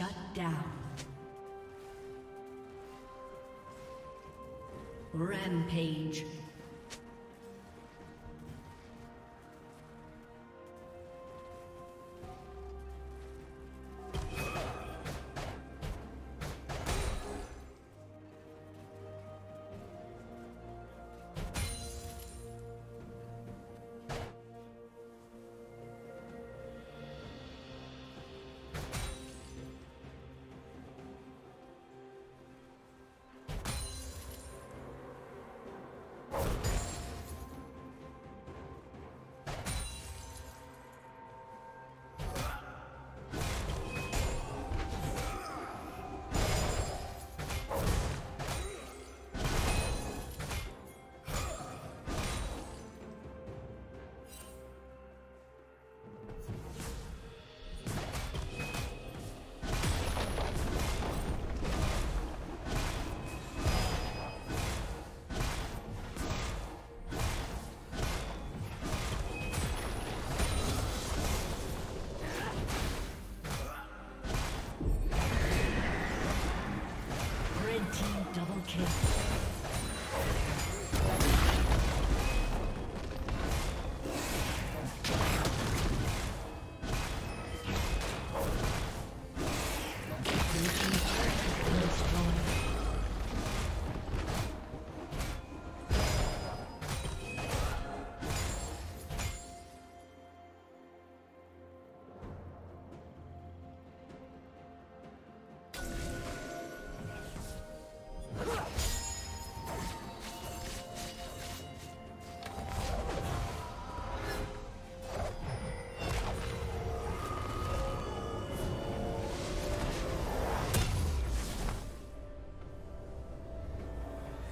Shut down. Rampage.